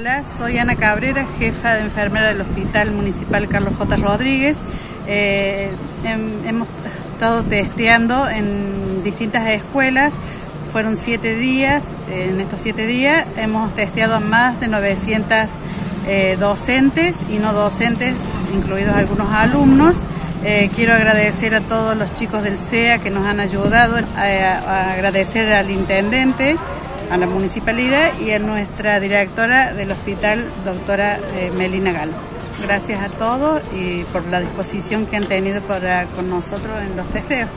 Hola, soy Ana Cabrera, jefa de enfermera del Hospital Municipal Carlos J. Rodríguez. Eh, hemos estado testeando en distintas escuelas, fueron siete días, en estos siete días hemos testeado a más de 900 eh, docentes y no docentes, incluidos algunos alumnos. Eh, quiero agradecer a todos los chicos del CEA que nos han ayudado, a agradecer al intendente, a la municipalidad y a nuestra directora del hospital, doctora eh, Melina Galo. Gracias a todos y por la disposición que han tenido para con nosotros en los testeos.